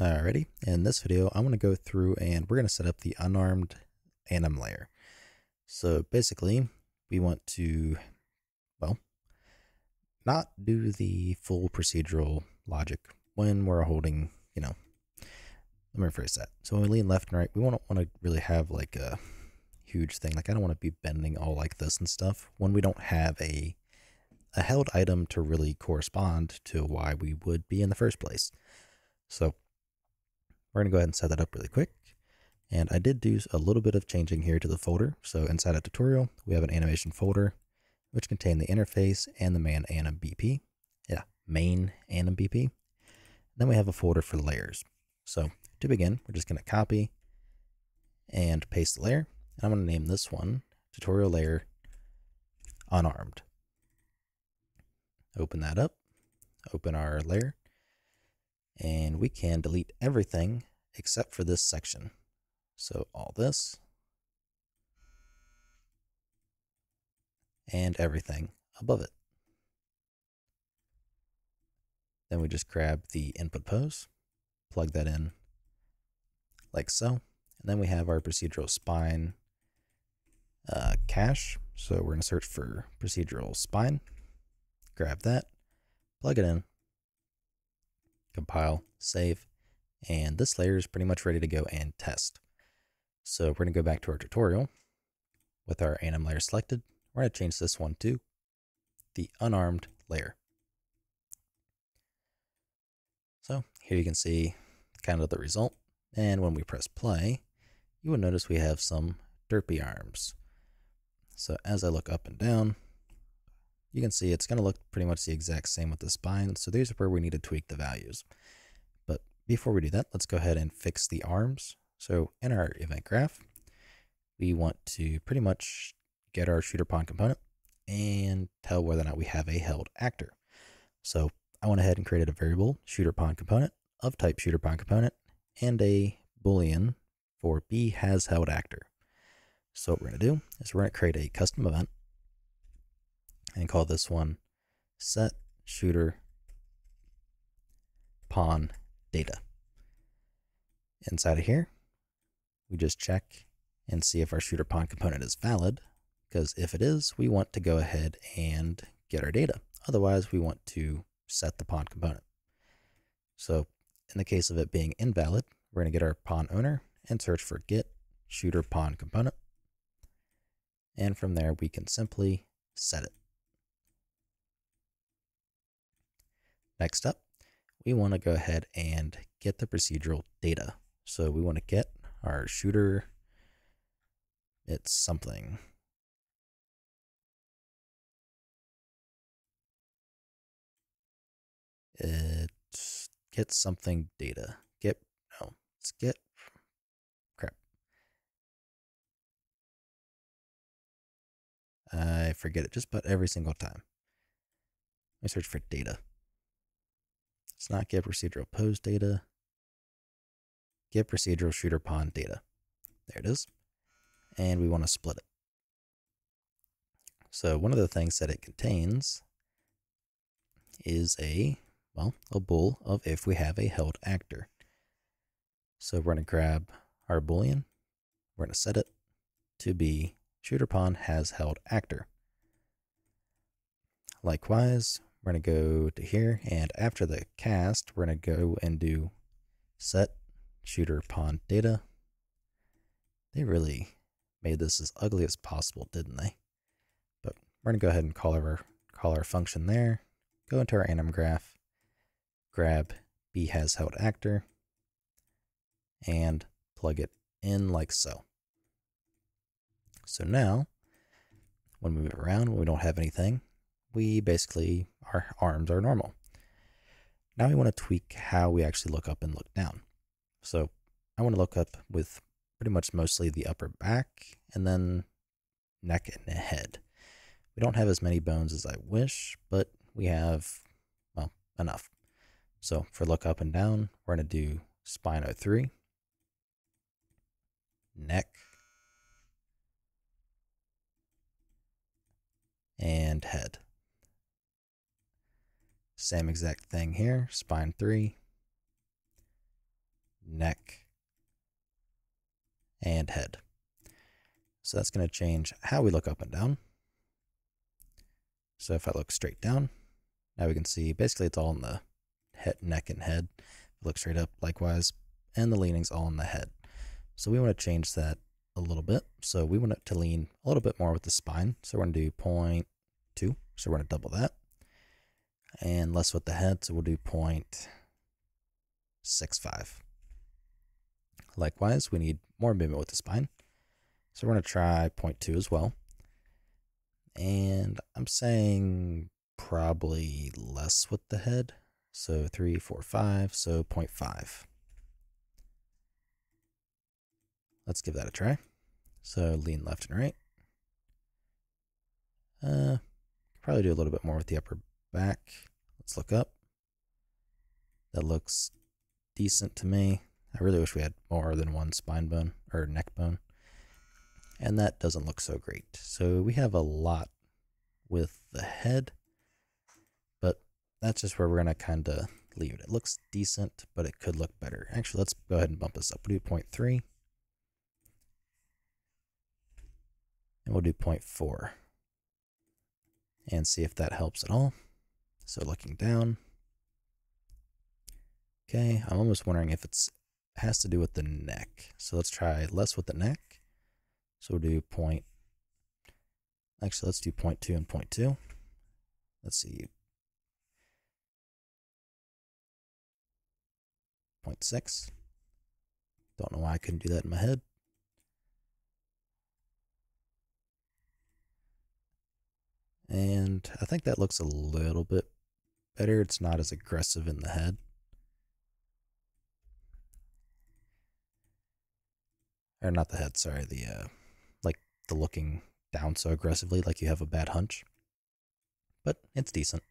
Alrighty, in this video, I'm going to go through and we're going to set up the unarmed anim layer. So basically, we want to, well, not do the full procedural logic when we're holding, you know, let me rephrase that. So when we lean left and right, we don't want to really have like a huge thing. Like I don't want to be bending all like this and stuff when we don't have a a held item to really correspond to why we would be in the first place. So we're going to go ahead and set that up really quick. And I did do a little bit of changing here to the folder. So inside a tutorial, we have an animation folder, which contain the interface and the man anim BP. Yeah, main anim BP. Then we have a folder for layers. So to begin, we're just going to copy and paste the layer. And I'm going to name this one tutorial layer unarmed. Open that up, open our layer, and we can delete everything except for this section. So all this and everything above it. Then we just grab the input pose, plug that in like so. And then we have our procedural spine uh, cache. So we're going to search for procedural spine, grab that, plug it in, compile, save, and this layer is pretty much ready to go and test. So we're going to go back to our tutorial with our anim layer selected. We're going to change this one to the unarmed layer. So here you can see kind of the result. And when we press play, you will notice we have some derpy arms. So as I look up and down, you can see it's going to look pretty much the exact same with the spine. So these are where we need to tweak the values. But before we do that, let's go ahead and fix the arms. So in our event graph, we want to pretty much get our shooter pawn component and tell whether or not we have a held actor. So I went ahead and created a variable shooter pawn component of type shooter pawn component and a boolean for b has held actor. So what we're going to do is we're going to create a custom event and call this one set shooter pawn data. Inside of here, we just check and see if our shooter pawn component is valid, because if it is, we want to go ahead and get our data. Otherwise, we want to set the pawn component. So in the case of it being invalid, we're going to get our pawn owner and search for get shooter pawn component. And from there, we can simply set it. Next up, we want to go ahead and get the procedural data. So we want to get our shooter, it's something. It's get something data. Get, no, let's get, crap. I forget it just about every single time. I search for data. Let's not get procedural pose data. Get procedural shooter pawn data. There it is. And we want to split it. So one of the things that it contains is a, well, a bool of if we have a held actor. So we're going to grab our boolean. We're going to set it to be shooter pawn has held actor. Likewise, we're going to go to here, and after the cast, we're going to go and do set shooter pawn data. They really made this as ugly as possible, didn't they? But we're going to go ahead and call our, call our function there, go into our anim graph, grab b has held actor, and plug it in like so. So now, when we move around, when we don't have anything, we basically, our arms are normal. Now we want to tweak how we actually look up and look down. So I want to look up with pretty much mostly the upper back and then neck and head. We don't have as many bones as I wish, but we have, well, enough. So for look up and down, we're going to do spine 03, neck, and head. Same exact thing here, spine three, neck, and head. So that's going to change how we look up and down. So if I look straight down, now we can see basically it's all in the head, neck and head. Look straight up likewise, and the leaning's all in the head. So we want to change that a little bit. So we want it to lean a little bit more with the spine. So we're going to do 0.2. So we're going to double that. And less with the head. So we'll do 0.65. Likewise, we need more movement with the spine. So we're going to try 0.2 as well. And I'm saying probably less with the head. So 3, 4, 5, so 0.5. Let's give that a try. So lean left and right. Uh, probably do a little bit more with the upper back. Let's look up. That looks decent to me. I really wish we had more than one spine bone or neck bone. And that doesn't look so great. So we have a lot with the head, but that's just where we're going to kind of leave it. It looks decent, but it could look better. Actually, let's go ahead and bump this up. We'll do 0.3. And we'll do 0.4. And see if that helps at all. So looking down. Okay, I'm almost wondering if it's has to do with the neck. So let's try less with the neck. So we'll do point. Actually, let's do point two and point two. Let's see. Point six. Don't know why I couldn't do that in my head. And I think that looks a little bit better. It's not as aggressive in the head. Or not the head, sorry, the uh like the looking down so aggressively like you have a bad hunch. But it's decent.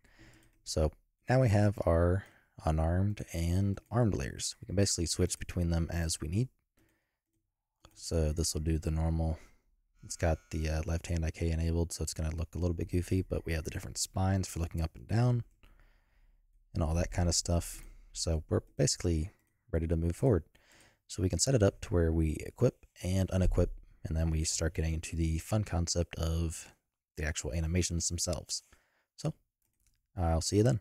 So now we have our unarmed and armed layers. We can basically switch between them as we need. So this will do the normal it's got the uh, left hand IK enabled, so it's going to look a little bit goofy, but we have the different spines for looking up and down and all that kind of stuff. So we're basically ready to move forward. So we can set it up to where we equip and unequip, and then we start getting into the fun concept of the actual animations themselves. So I'll see you then.